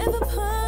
never put